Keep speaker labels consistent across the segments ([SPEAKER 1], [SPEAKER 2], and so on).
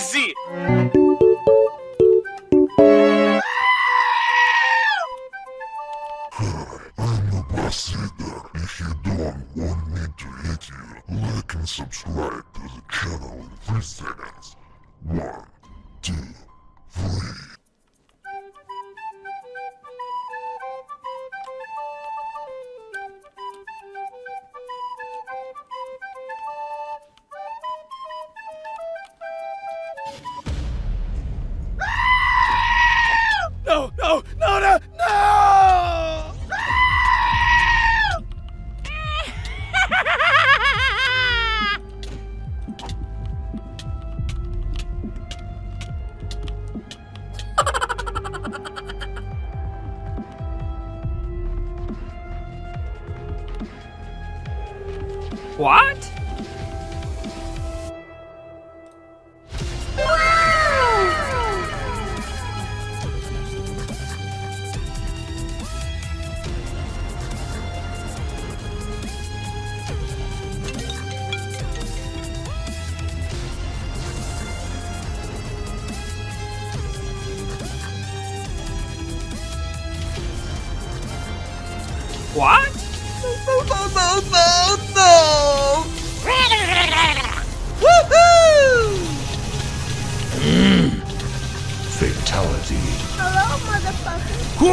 [SPEAKER 1] грязи! What?
[SPEAKER 2] No, no, no, no, no! Woohoo!
[SPEAKER 3] Fatality.
[SPEAKER 4] Hello, motherfucker.
[SPEAKER 2] Pew,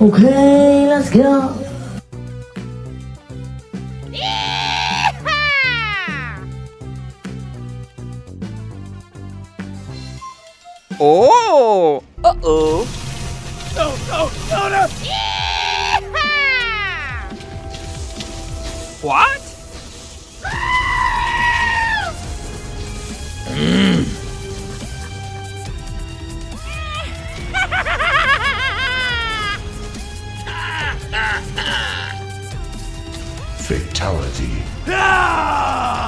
[SPEAKER 5] Okay, let's go.
[SPEAKER 2] Oh! Uh-oh!
[SPEAKER 1] No, no, no, no! What?
[SPEAKER 3] Fatality.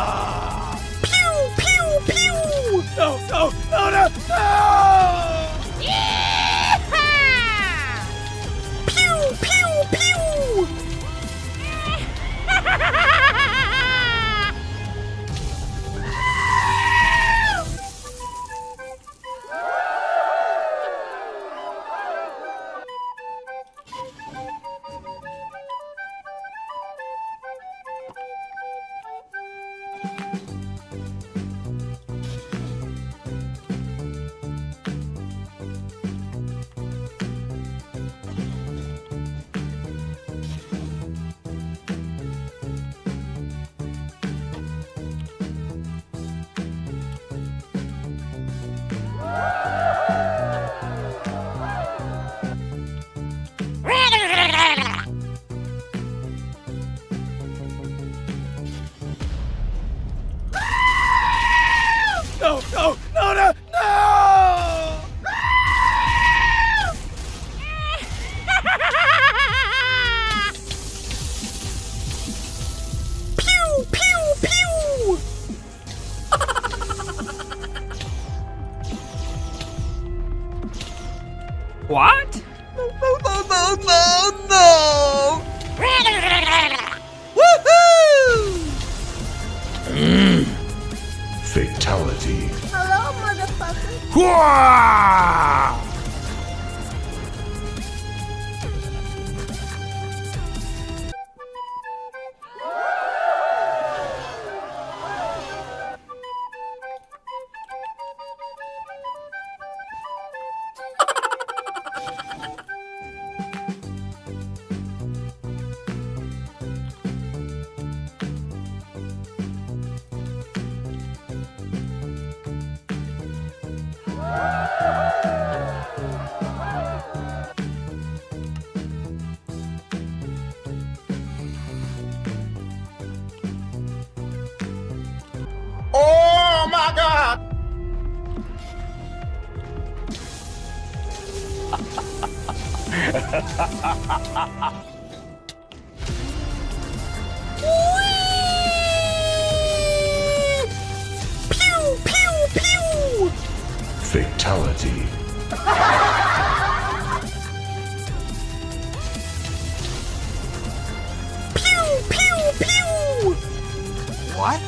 [SPEAKER 1] What?
[SPEAKER 2] No, no, no, no, no! Woohoo! Mm.
[SPEAKER 3] Fatality.
[SPEAKER 4] Hello, motherfucker.
[SPEAKER 1] Hua!
[SPEAKER 6] Oh
[SPEAKER 1] Fatality.
[SPEAKER 5] Pew, pew, pew!
[SPEAKER 6] What?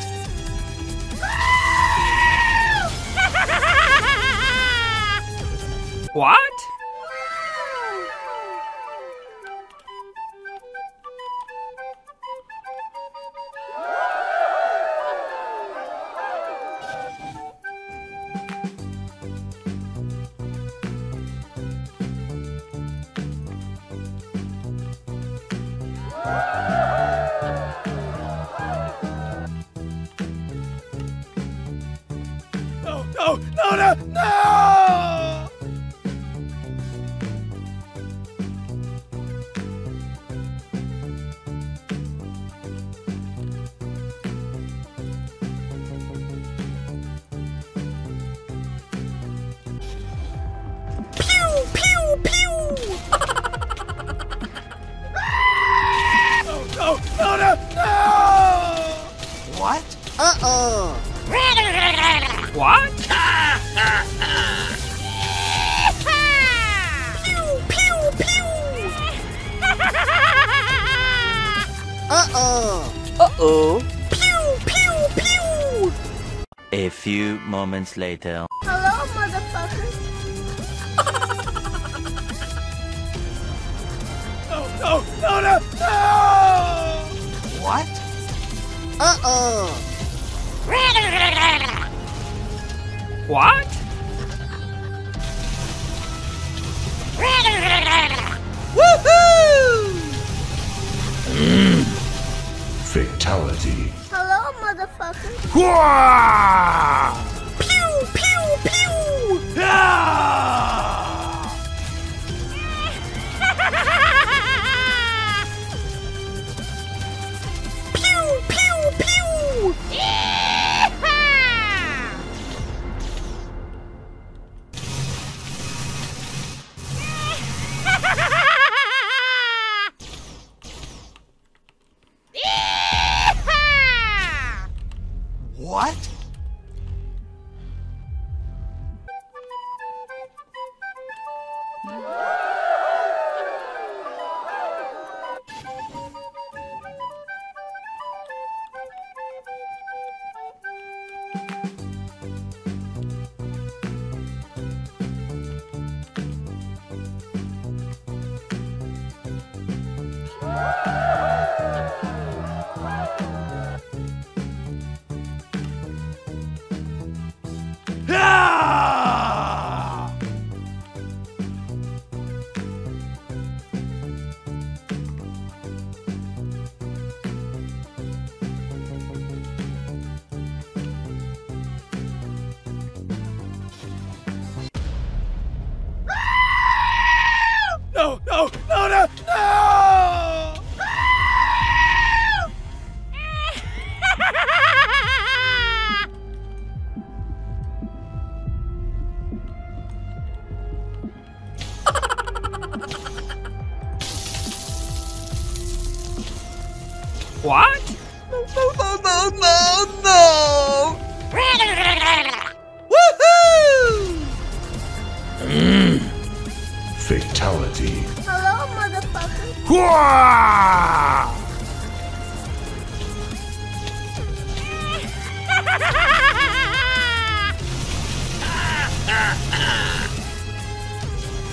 [SPEAKER 3] What? No,
[SPEAKER 7] few moments later.
[SPEAKER 4] Hello, motherfucker.
[SPEAKER 3] No, no, no, no, no!
[SPEAKER 6] What?
[SPEAKER 5] Uh-oh!
[SPEAKER 3] What?
[SPEAKER 6] Woohoo!
[SPEAKER 1] Fatality.
[SPEAKER 4] Hello, motherfucker.
[SPEAKER 3] Hua!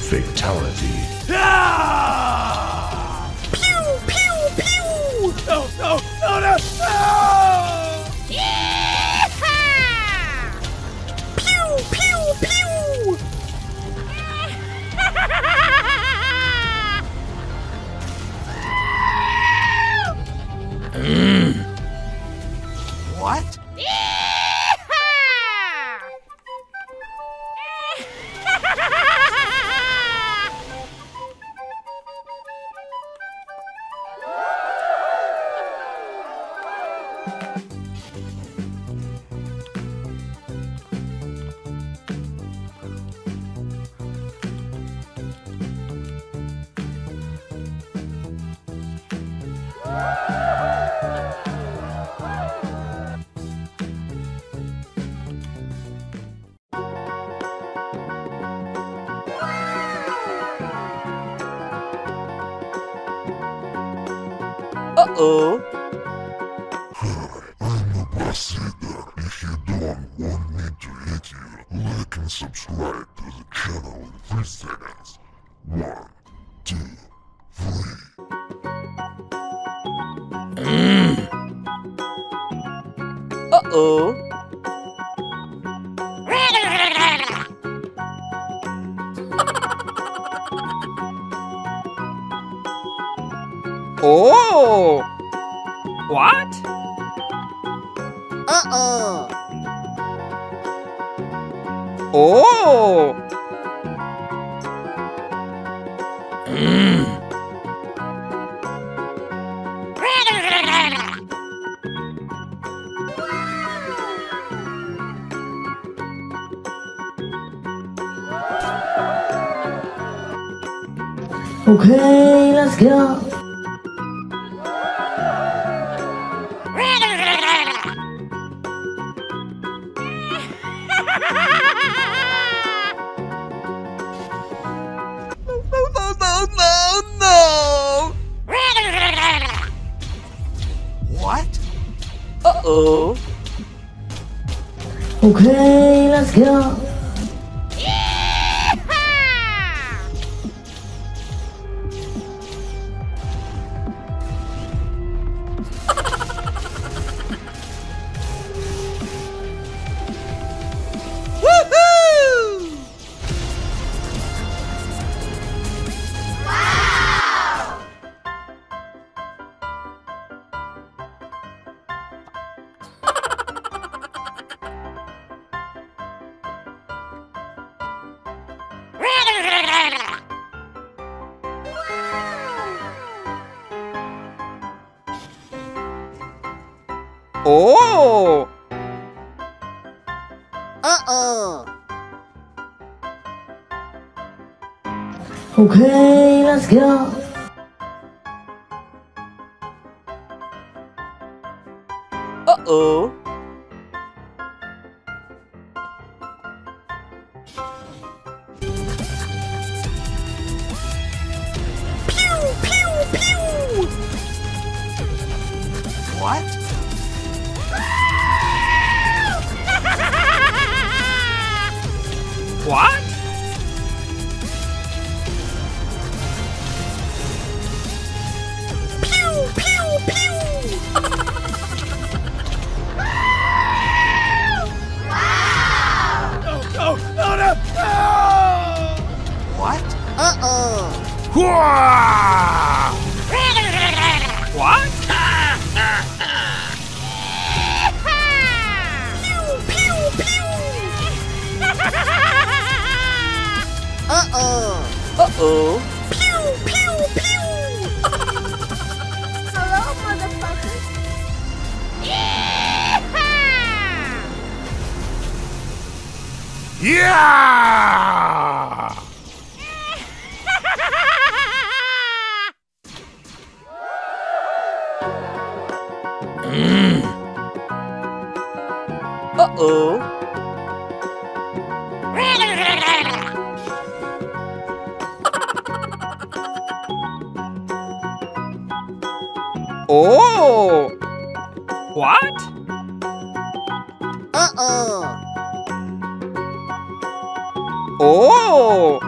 [SPEAKER 1] Fatality.
[SPEAKER 3] Ah!
[SPEAKER 5] Pew, pew, pew!
[SPEAKER 3] No, no, no, no, no!
[SPEAKER 7] Uh-oh.
[SPEAKER 1] I'm the boss leader. If you don't want me to hit you, like and subscribe to the channel in 3 seconds. One, two, three.
[SPEAKER 7] Uh-oh.
[SPEAKER 8] Okay, let's go.
[SPEAKER 6] What?
[SPEAKER 7] Uh-oh.
[SPEAKER 8] Okay, let's go.
[SPEAKER 3] Oh!
[SPEAKER 6] Uh-oh.
[SPEAKER 8] Okay, let's go.
[SPEAKER 3] Yeah!
[SPEAKER 7] Uh-oh.
[SPEAKER 3] Oh! What?
[SPEAKER 6] Uh-oh.
[SPEAKER 3] Oh!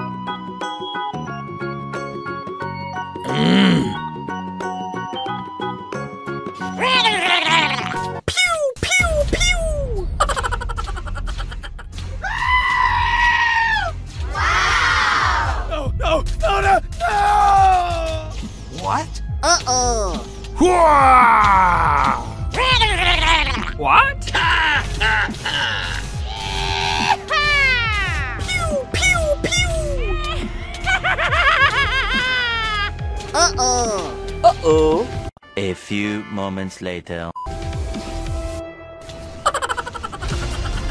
[SPEAKER 6] Uh-oh. Uh-oh.
[SPEAKER 7] A few moments later.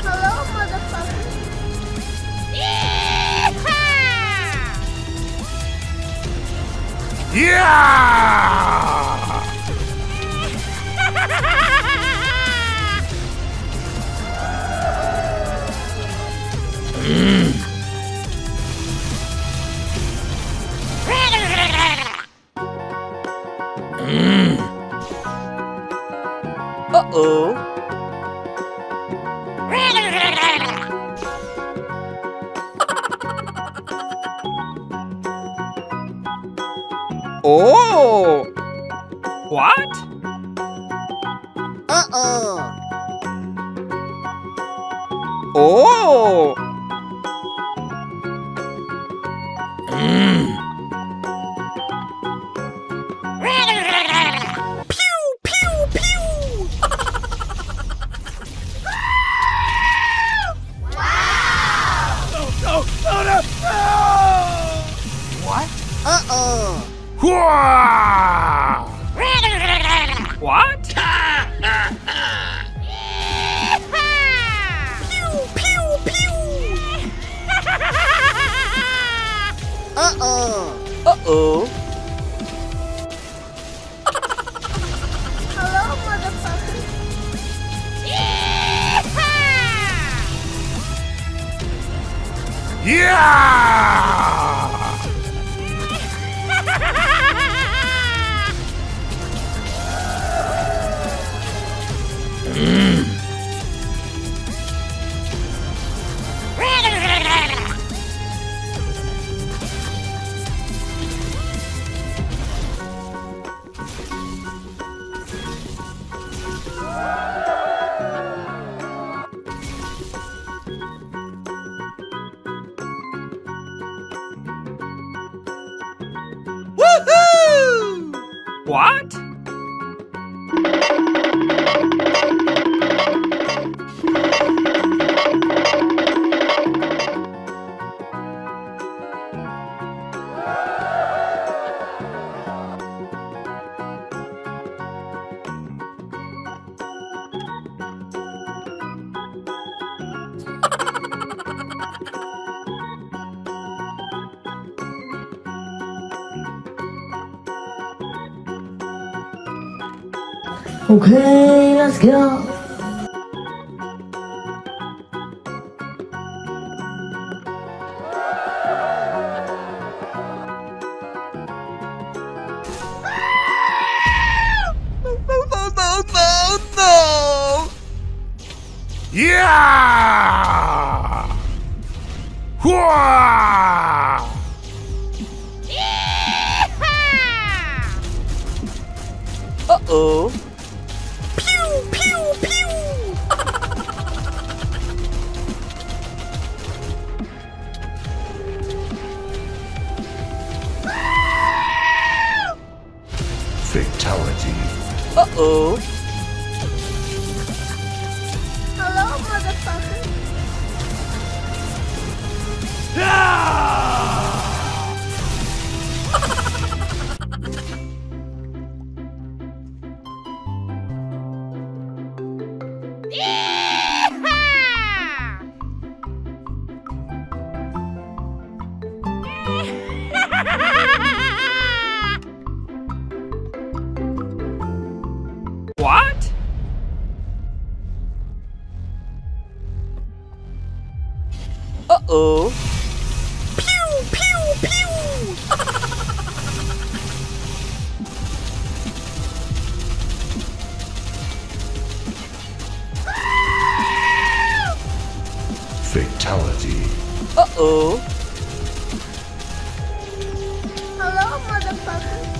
[SPEAKER 9] Hello, motherfucker. Yeehaw!
[SPEAKER 3] Yeah!
[SPEAKER 7] mm.
[SPEAKER 3] Oh! What?
[SPEAKER 6] Uh-oh.
[SPEAKER 3] Oh! Mm.
[SPEAKER 10] Okay, let's go.
[SPEAKER 6] No, no, no,
[SPEAKER 3] yeah! Hua!
[SPEAKER 7] Uh-oh.
[SPEAKER 6] Yeah!
[SPEAKER 3] Papa.